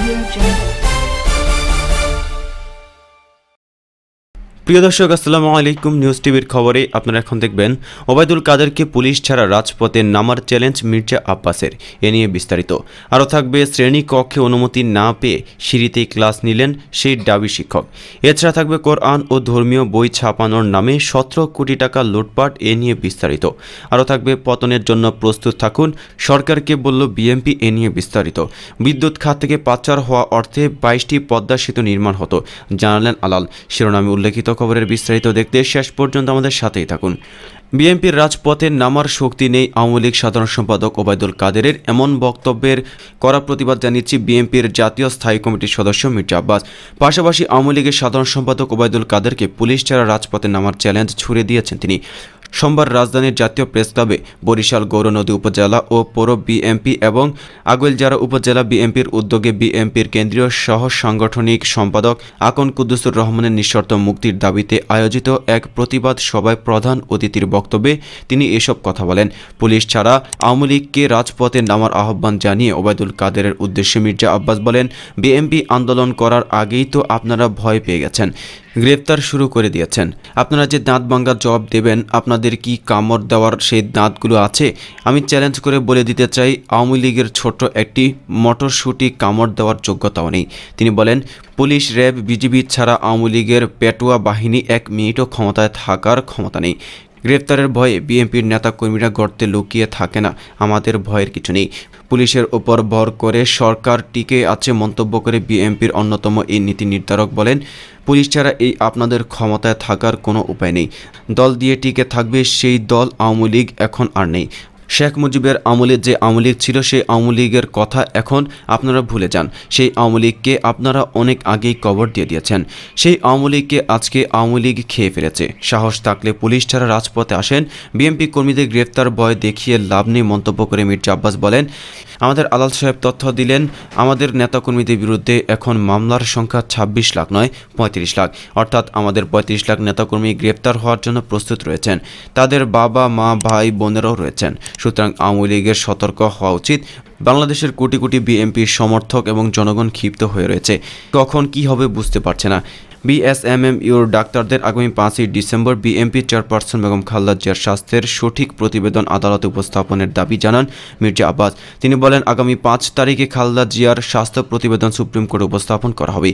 Audio Jungle. প্রিয় দর্শক, আসসালামু আলাইকুম। নিউজ টিভির খবরে আপনারা এখন দেখবেন, ওবায়দুল কাদেরকে পুলিশ ছাড়া রাজপথে নামার চ্যালেঞ্জ মির্জা আব্বাসের। এ নিয়ে বিস্তারিত। আরও থাকবে শ্রেণি কক্ষে অনুমতি না পেয়ে সিঁড়িতেই ক্লাস নিলেন সেই ডাবি শিক্ষক। এছাড়া থাকবে কোরআন ও ধর্মীয় বই ছাপানোর নামে সতেরো কোটি টাকা লুটপাট, এ নিয়ে বিস্তারিত। আরও থাকবে, পতনের জন্য প্রস্তুত থাকুন, সরকারকে বলল বিএমপি এ নিয়ে বিস্তারিত। বিদ্যুৎ খাত থেকে পাচার হওয়া অর্থে বাইশটি পদ্মা সেতু নির্মাণ হতো, জানালেন আলাল। শিরোনামে উল্লেখিত খবরের বিস্তারিত দেখতে শেষ পর্যন্ত আমাদের সাথেই থাকুন। বিএনপির রাজপথে নামার শক্তি নেই আওয়ামী লীগ সাধারণ সম্পাদক ওবায়দুল কাদেরের এমন বক্তব্যের কড়া প্রতিবাদ জানিয়েছে বিএনপির জাতীয় স্থায়ী কমিটির সদস্য মির্জা আব্বাস। পাশাপাশি আওয়ামী লীগের সাধারণ সম্পাদক ওবায়দুল কাদেরকে পুলিশ ছাড়া রাজপথে নামার চ্যালেঞ্জ ছুড়ে দিয়েছেন তিনি। সোমবার রাজধানীর জাতীয় প্রেস ক্লাবে বরিশাল গৌরনদী উপজেলা ও পৌর বিএমপি এবং আগৈলজারা উপজেলা বিএমপির উদ্যোগে বিএমপির কেন্দ্রীয় সহ সাংগঠনিক সম্পাদক আকন কুদ্দুসুর রহমানের নিঃশর্ত মুক্তির দাবিতে আয়োজিত এক প্রতিবাদ সভায় প্রধান অতিথির বক্তব্যে তিনি এসব কথা বলেন। পুলিশ ছাড়া আওয়ামী লীগকে রাজপথে নামার আহ্বান জানিয়ে ওবায়দুল কাদেরের উদ্দেশ্যে মির্জা আব্বাস বলেন, বিএমপি আন্দোলন করার আগেই তো আপনারা ভয় পেয়ে গেছেন। গ্রেপ্তার শুরু করে দিয়েছেন। আপনারা যে দাঁত ভাঙ্গার জবাব দেবেন, আপনাদের কি কামড় দেওয়ার সেই দাঁতগুলো আছে, আমি চ্যালেঞ্জ করে বলে দিতে চাই, আওয়ামী লীগের ছোট্ট একটি মটরশুটি কামড় দেওয়ার যোগ্যতাও নেই। তিনি বলেন, পুলিশ, র্যাব, বিজিবি ছাড়া আওয়ামী লীগের পেটুয়া বাহিনী এক মিনিটও ক্ষমতায় থাকার ক্ষমতা নেই। গ্রেপ্তারের ভয়ে বিএনপির নেতাকর্মীরা গর্তে লুকিয়ে থাকে না, আমাদের ভয়ের কিছু নেই। পুলিশের ওপর ভর করে সরকার টিকে আছে মন্তব্য করে বিএনপির অন্যতম এই নীতি নির্ধারক বলেন, পুলিশ ছাড়া এই আপনাদের ক্ষমতায় থাকার কোনো উপায় নেই। দল দিয়ে টিকে থাকবে সেই দল আওয়ামী লীগ এখন আর নেই। শেখ মুজিবের আমলে যে আওয়ামী লীগ ছিল, সেই আওয়ামী লীগের কথা এখন আপনারা ভুলে যান। সেই আওয়ামী লীগকে আপনারা অনেক আগেই কবর দিয়ে দিয়েছেন। সেই আওয়ামী লীগকে আজকে আওয়ামী লীগ খেয়ে ফেলেছে। সাহস থাকলে পুলিশ ছাড়া রাজপথে আসেন। বিএনপি কর্মীদের গ্রেফতার ভয় দেখিয়ে লাভ নেই মন্তব্য করে মির্জা আব্বাস বলেন, আমাদের আলাল সাহেব তথ্য দিলেন, আমাদের নেতাকর্মীদের বিরুদ্ধে এখন মামলার সংখ্যা ২৬ লাখ নয়, পঁয়ত্রিশ লাখ। অর্থাৎ আমাদের পঁয়ত্রিশ লাখ নেতাকর্মী গ্রেপ্তার হওয়ার জন্য প্রস্তুত রয়েছেন। তাদের বাবা, মা, ভাই, বোনেরাও রয়েছেন। সুতরাং আওয়ামী লীগের সতর্ক হওয়া উচিত। বাংলাদেশের কোটি কোটি বিএমপির সমর্থক এবং জনগণ ক্ষিপ্ত হয়ে রয়েছে। কখন কি হবে বুঝতে পারছে না। বিএসএমএম ইউর ডাক্তারদের আগামী পাঁচই December BMP chairperson Begum Khaleda জিয়ার স্বাস্থ্যের সঠিক প্রতিবেদন আদালতে উপস্থাপনের দাবি জানান মির্জা আব্বাস। তিনি বলেন, আগামী পাঁচ তারিখে খালেদা জিয়ার স্বাস্থ্য প্রতিবেদন সুপ্রিম কোর্টে উপস্থাপন করা হবে।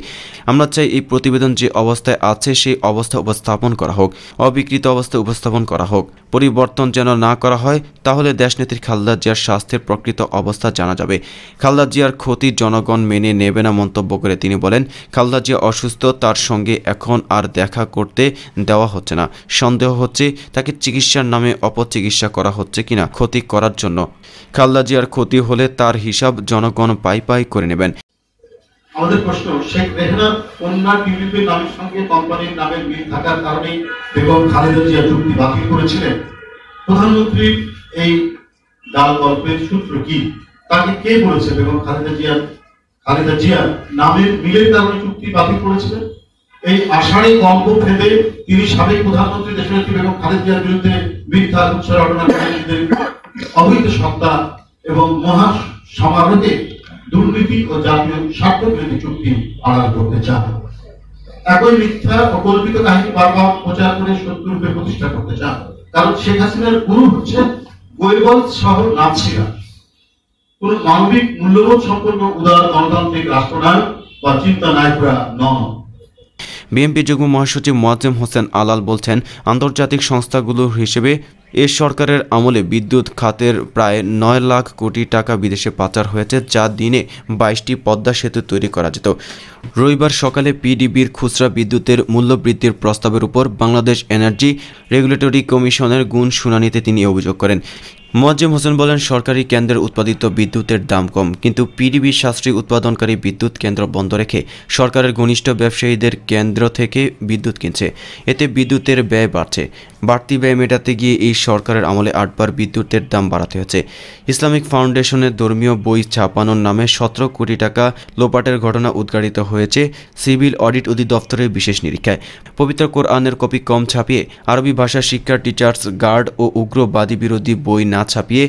আমরা চাই এই প্রতিবেদন যে অবস্থায় আছে, সেই অবস্থা উপস্থাপন করা হোক, অবিকৃত অবস্থায় উপস্থাপন করা হোক। পরিবর্তন যেন না করা হয়, তাহলে দেশনেত্রী খালেদা জিয়ার স্বাস্থ্যের প্রকৃত অবস্থা জানা যাবে। খালেদা জিয়ার ক্ষতি জনগণ মেনে নেবে না মন্তব্য করে তিনি বলেন, খালেদা জিয়া অসুস্থ, তার সঙ্গে এখন আর দেখা করতে দেওয়া হচ্ছে না। সন্দেহ হচ্ছে তাকে চিকিৎসার নামে অপচিকিৎসা করা হচ্ছে কিনা ক্ষতি করার জন্য। খালদা জিয়ার ক্ষতি হলে তার হিসাব জনগণ পাই পাই করে নেবেন। আমাদের প্রশ্ন, শেখ রেহানার কন্যা টিভিপি নামের সঙ্গে কোম্পানির নামের মিল থাকার কারণে বেগম খালেদা জিয়া চুক্তি বাতিল করেছিলেন। প্রধানমন্ত্রী, এই ডাল গল্পের সূত্র কি? তাকে কে বলেছে বেগম খালেদা জিয়া খালেদা জিয়া নামের মিলের কারণে চুক্তি বাতিল করেছিলেন? এই আষাঢ়ে গল্প ভেবে তিনি সাবেক প্রধানমন্ত্রী দেশনেত্রী বেগম খালেদা জিয়ার বিরুদ্ধে মিথ্যা উৎস রটনা করে নিজেদের অবৈধ সত্তা এবং মহা সমারোহে দুর্নীতি ও জাতীয় স্বার্থ বিরোধী চুক্তি আড়াল করতে চান। একই মিথ্যা ও কল্পিত কাহিনী বারবার প্রচার করে শত্রুরূপে প্রতিষ্ঠা করতে চান। কারণ শেখ হাসিনার গুরু হচ্ছে গৈবল সহ নাৎসিরা। কোন মানবিক মূল্যবোধ সম্পন্ন উদার গণতান্ত্রিক রাষ্ট্রনায়ক বা চিন্তা নায়করা নন বিএনপি যুগ্ম মহাসচিব মোয়াজ্জেম হোসেন আলাল বলছেন, আন্তর্জাতিক সংস্থাগুলোর হিসেবে এ সরকারের আমলে বিদ্যুৎ খাতের প্রায় নয় লাখ কোটি টাকা বিদেশে পাচার হয়েছে, যা দিনে বাইশটি পদ্মা সেতু তৈরি করা যেত। রবিবার সকালে পিডিবির খুচরা বিদ্যুতের মূল্যবৃদ্ধির প্রস্তাবের উপর বাংলাদেশ এনার্জি রেগুলেটরি কমিশনের গুণ শুনানিতে তিনি অভিযোগ করেন। মোয়াজ্জেম হোসেন বলেন, সরকারি কেন্দ্রের উৎপাদিত বিদ্যুতের দাম কম, কিন্তু পিডিবি সাশ্রয়ী উৎপাদনকারী বিদ্যুৎ কেন্দ্র বন্ধ রেখে সরকারের ঘনিষ্ঠ ব্যবসায়ীদের কেন্দ্র থেকে বিদ্যুৎ কিনছে। এতে বিদ্যুতের ব্যয় বাড়ছে। বাড়তি ব্যয় মেটাতে গিয়ে এই সরকারের আমলে আটবার বিদ্যুতের দাম বাড়াতে হয়েছে। ইসলামিক ফাউন্ডেশনের ধর্মীয় বই ছাপানোর নামে সতেরো কোটি টাকা লোপাটের ঘটনা উদ্ঘাটিত হয়েছে সিভিল অডিট অধিদপ্তরের বিশেষ নিরীক্ষায়। পবিত্র কোরআনের কপি কম ছাপিয়ে আরবি ভাষা শিক্ষার টিচার্স গার্ড ও উগ্রবাদী বিরোধী বই না ছাপিয়ে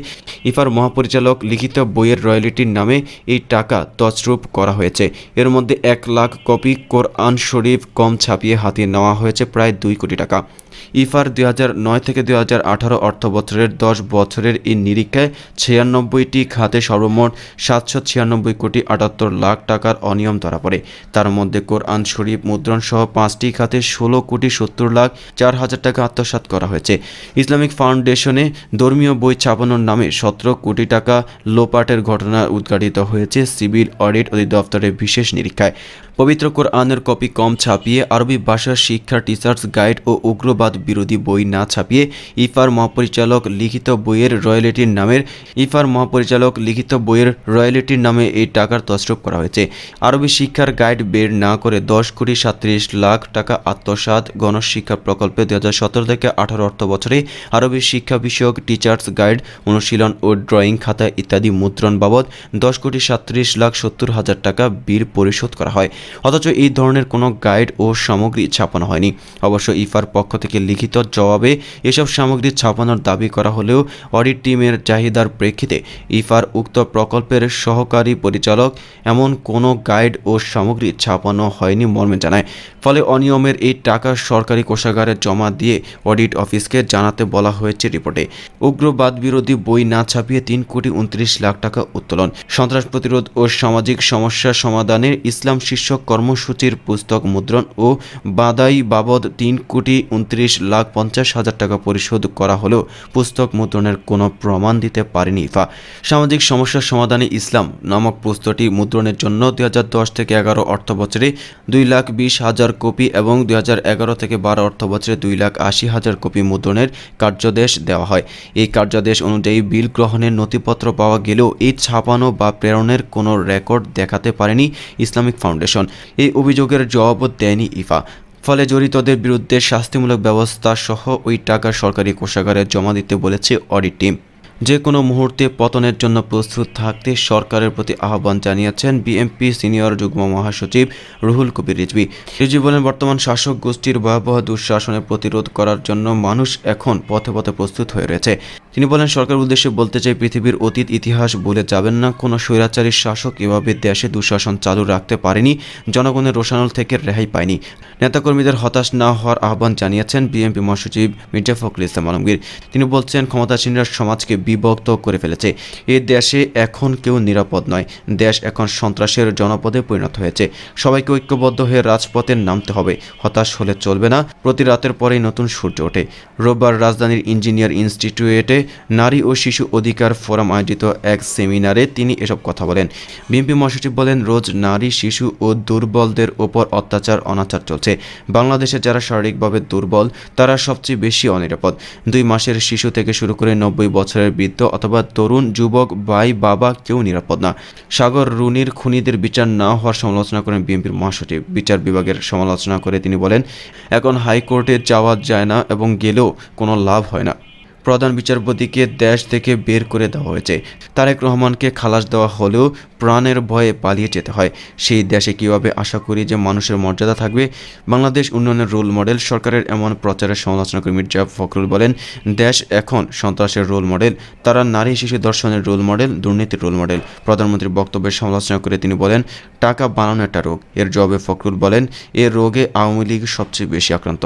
ইফার মহাপরিচালক লিখিত বইয়ের রয়্যালিটির নামে এই টাকা তছরূপ করা হয়েছে। এর মধ্যে এক লাখ কপি কোরআন শরীফ কম ছাপিয়ে হাতিয়ে নেওয়া হয়েছে প্রায় দুই কোটি টাকা। ইফার দুই থেকে দুই হাজার আঠারো অর্থ বছরের দশ বছরের এই নিরীক্ষায় ছিয়ানব্বইটি খাতে সর্বমোট সাতশো ছিয়ানব্বই কোটি আটাত্তর লাখ টাকার অনিয়ম ধরা পড়ে। তার মধ্যে কোরআন শরীফ মুদ্রণ সহ পাঁচটি খাতে ষোলো কোটি সত্তর লাখ চার হাজার টাকা আত্মসাৎ করা হয়েছে। ইসলামিক ফাউন্ডেশনে ধর্মীয় বই ছাপানোর নামে সতেরো কোটি টাকা লোপাটের ঘটনা উদ্ঘাটিত হয়েছে সিভিল অডিট অধিদপ্তরের বিশেষ নিরীক্ষায়। পবিত্র কোরআনের কপি কম ছাপিয়ে আরবি ভাষার শিক্ষা, টিচার্স গাইড ও উগ্রবাদ বিরোধী বই না ছাপিয়ে ইফার মহাপরিচালক লিখিত বইয়ের রয়্যালিটির নামের ইফার মহাপরিচালক লিখিত বইয়ের রয়্যালিটির নামে এই টাকার তসরূপ করা হয়েছে। আরবি শিক্ষার গাইড বের না করে দশ কোটি সাতত্রিশ লাখ টাকা আত্মসাৎ গণশিক্ষা প্রকল্পে দু হাজার সতেরো থেকে আঠারো অর্থ বছরে আরবি শিক্ষা বিষয়ক টিচার্স গাইড অনুশীলন ও ড্রয়িং খাতা ইত্যাদি মুদ্রণ বাবদ দশ কোটি সাতত্রিশ লাখ সত্তর হাজার টাকা বীর পরিশোধ করা হয়। অথচ এই ধরনের কোনো গাইড ও সামগ্রী ছাপানো হয়নি। অবশ্য ইফার পক্ষ থেকে লিখিত জবাবে এসব সামগ্রী ছাপানোর দাবি করা হলেও অডিট টিমের চাহিদার প্রেক্ষিতে ইফার উক্ত প্রকল্পের সহকারী পরিচালক এমন কোনো গাইড ও সামগ্রী ছাপানো হয়নি মর্মে জানায়। ফলে অনিয়মের এই টাকা সরকারি কোষাগারে জমা দিয়ে অডিট অফিসকে জানাতে বলা হয়েছে রিপোর্টে। উগ্রবাদ বিরোধী বই না ছাপিয়ে তিন কোটি উনত্রিশ লাখ টাকা উত্তোলন। সন্ত্রাস প্রতিরোধ ও সামাজিক সমস্যা সমাধানের ইসলাম শীর্ষক কর্মসূচির পুস্তক মুদ্রণ ও বাদাই বাবদ তিন কোটি উনত্রিশ লাখ পঞ্চাশ হাজার টাকা পরিশোধ করা হলেও পুস্তক মুদ্রণের কোনো প্রমাণ দিতে পারেনি ইফা। সামাজিক সমস্যার সমাধানে ইসলাম নামক পুস্তকটি মুদ্রণের জন্য দুই হাজার দশ থেকে এগারো অর্থ বছরে দুই লাখ বিশ হাজার কপি এবং দুই এগারো থেকে বারো অর্থ বছরে দুই লাখ আশি হাজার কপি মুদ্রণের কার্যাদেশ দেওয়া হয়। এই কার্যাদেশ অনুযায়ী বিল গ্রহণের নথিপত্র পাওয়া গেলেও এই ছাপানো বা প্রেরণের কোনো রেকর্ড দেখাতে পারেনি ইসলামিক ফাউন্ডেশন। এই অভিযোগের জবাবও দেয়নি ইফা। ফলে জড়িতদের বিরুদ্ধে শাস্তিমূলক ব্যবস্থা সহ ওই টাকা সরকারি কোষাগারে জমা দিতে বলেছে অডিট টিম। যে কোনো মুহূর্তে পতনের জন্য প্রস্তুত থাকতে সরকারের প্রতি আহ্বান জানিয়েছেন বিএমপি সিনিয়র যুগ্ম মহাসচিব রুহুল কবির রিজভি। রিজভি বলেন, বর্তমান শাসক গোষ্ঠীর ভয়াবহ দুঃশাসনের প্রতিরোধ করার জন্য মানুষ এখন পথে পথে প্রস্তুত হয়ে রয়েছে। তিনি বলেন সরকার উদ্দেশ্যে বলতে চাই, পৃথিবীর অতীত ইতিহাস বলে যাবেন না। কোনো স্বৈরাচারী শাসক এভাবে দেশে দুঃশাসন চালু রাখতে পারেনি। জনগণের রোশানল থেকে রেহাই পায়নি। নেতাকর্মীদের হতাশ না হওয়ার আহ্বান জানিয়েছেন বিএনপি মহাসচিব মির্জা ফখরুল ইসলাম আলমগীর। তিনি বলছেন, ক্ষমতাসীনরা সমাজকে বিভক্ত করে ফেলেছে। এ দেশে এখন কেউ নিরাপদ নয়। দেশ এখন সন্ত্রাসের জনপদে পরিণত হয়েছে। সবাইকে ঐক্যবদ্ধ হয়ে রাজপথে নামতে হবে। হতাশ হলে চলবে না। প্রতি রাতের পরেই নতুন সূর্য ওঠে। রোববার রাজধানীর ইঞ্জিনিয়ার ইনস্টিটিউটে নারী ও শিশু অধিকার ফোরাম আয়োজিত এক সেমিনারে তিনি এসব কথা বলেন। বিএনপি মহাসচিব বলেন, রোজ নারী, শিশু ও দুর্বলদের ওপর অত্যাচার, অনাচার চলছে। বাংলাদেশে যারা শারীরিকভাবে দুর্বল, তারা সবচেয়ে বেশি অনিরাপদ। দুই মাসের শিশু থেকে শুরু করে নব্বই বছরের বৃদ্ধ অথবা তরুণ যুবক, ভাই, বাবা কেউ নিরাপদ না। সাগর, রুনির খুনিদের বিচার না হওয়ার সমালোচনা করেন বিএনপির মহাসচিব। বিচার বিভাগের সমালোচনা করে তিনি বলেন, এখন হাইকোর্টে যাওয়া যায় না এবং গেলেও কোনো লাভ হয় না। প্রধান বিচারপতিকে দেশ থেকে বের করে দেওয়া হয়েছে। তারেক রহমানকে খালাস দেওয়া হলেও প্রাণের ভয়ে পালিয়ে যেতে হয়। সেই দেশে কীভাবে আশা করি যে মানুষের মর্যাদা থাকবে? বাংলাদেশ উন্নয়নের রোল মডেল, সরকারের এমন প্রচারের সমালোচনা করে মির্জা ফখরুল বলেন, দেশ এখন সন্ত্রাসের রোল মডেল। তারা নারী শিশু দর্শনের রোল মডেল, দুর্নীতির রোল মডেল। প্রধানমন্ত্রীর বক্তব্যের সমালোচনা করে তিনি বলেন, টাকা বানানো একটা রোগ। এর জবাবে ফখরুল বলেন, এ রোগে আওয়ামী লীগ সবচেয়ে বেশি আক্রান্ত।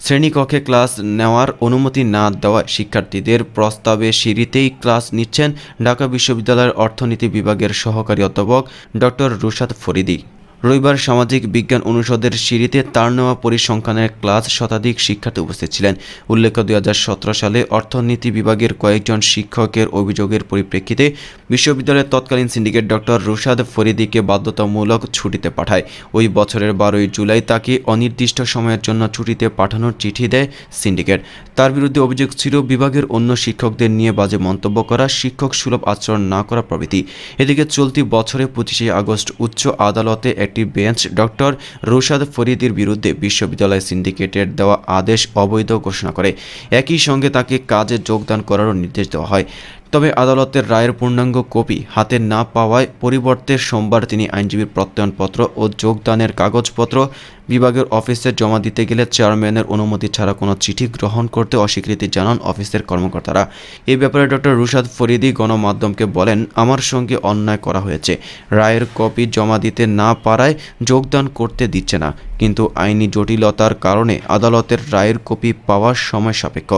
শ্রেণীকক্ষে ক্লাস নেওয়ার অনুমতি না দেওয়ায় শিক্ষার্থীদের প্রস্তাবে সিঁড়িতেই ক্লাস নিচ্ছেন ঢাকা বিশ্ববিদ্যালয়ের অর্থনীতি বিভাগের সহকারী অধ্যাপক ডক্টর রুশাদ ফরিদি। রবিবার সামাজিক বিজ্ঞান অনুষদের সিঁড়িতে তার নেওয়া পরিসংখ্যানের ক্লাস শতাধিক শিক্ষার্থী উপস্থিত ছিলেন। উল্লেখ্য, দুই হাজার সতেরো সালে অর্থনীতি বিভাগের কয়েকজন শিক্ষকের অভিযোগের পরিপ্রেক্ষিতে বিশ্ববিদ্যালয়ের তৎকালীন সিন্ডিকেট ডক্টর রুশাদ ফরিদিকে বাধ্যতামূলক ছুটিতে পাঠায়। ওই বছরের বারোই জুলাই তাকে অনির্দিষ্ট সময়ের জন্য ছুটিতে পাঠানোর চিঠি দেয় সিন্ডিকেট। তার বিরুদ্ধে অভিযোগ ছিল, বিভাগের অন্য শিক্ষকদের নিয়ে বাজে মন্তব্য করা, শিক্ষক সুলভ আচরণ না করা প্রভৃতি। এদিকে চলতি বছরে পঁচিশে আগস্ট উচ্চ আদালতে একটি বেঞ্চ ডক্টর রোশাদ ফরিদির বিরুদ্ধে বিশ্ববিদ্যালয় সিন্ডিকেটের দেওয়া আদেশ অবৈধ ঘোষণা করে। একই সঙ্গে তাকে কাজে যোগদান করারও নির্দেশ দেওয়া হয়। তবে আদালতের রায়ের পূর্ণাঙ্গ কপি হাতে না পাওয়ায় পরিবর্তে সোমবার তিনি আইনজীবীর প্রত্যয়নপত্র ও যোগদানের কাগজপত্র বিভাগের অফিসে জমা দিতে গেলে চেয়ারম্যানের অনুমতি ছাড়া কোনো চিঠি গ্রহণ করতে অস্বীকৃতি জানান অফিসের কর্মকর্তারা। এই ব্যাপারে ডক্টর রুশাদ ফরিদি গণমাধ্যমকে বলেন, আমার সঙ্গে অন্যায় করা হয়েছে। রায়ের কপি জমা দিতে না পারায় যোগদান করতে দিচ্ছে না। কিন্তু আইনি জটিলতার কারণে আদালতের রায়ের কপি পাওয়ার সময় সাপেক্ষ।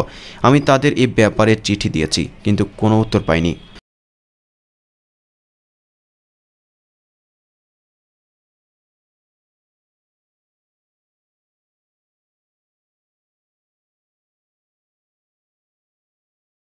আমি তাদের এই ব্যাপারে চিঠি দিয়েছি, কিন্তু কোনো উত্তর পাইনি।